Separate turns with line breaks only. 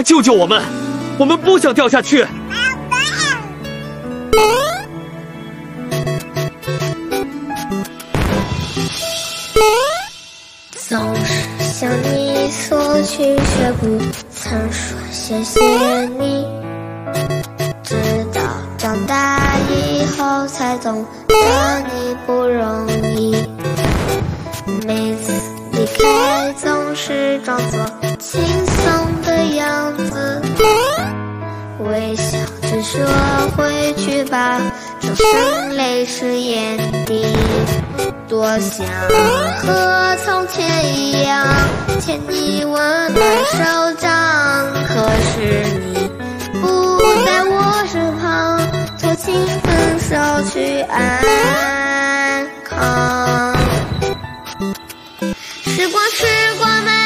快救救我们！我们不想掉下去。
总是向你索取，却不曾说谢谢你。直到长大以后，才懂得你不容易。每次离开，总是装作轻微笑着说回去吧，掌声泪湿眼底。多想和从前一样，牵你温暖手掌，可是你不在我身旁，托清分手去安康。时光，时光慢。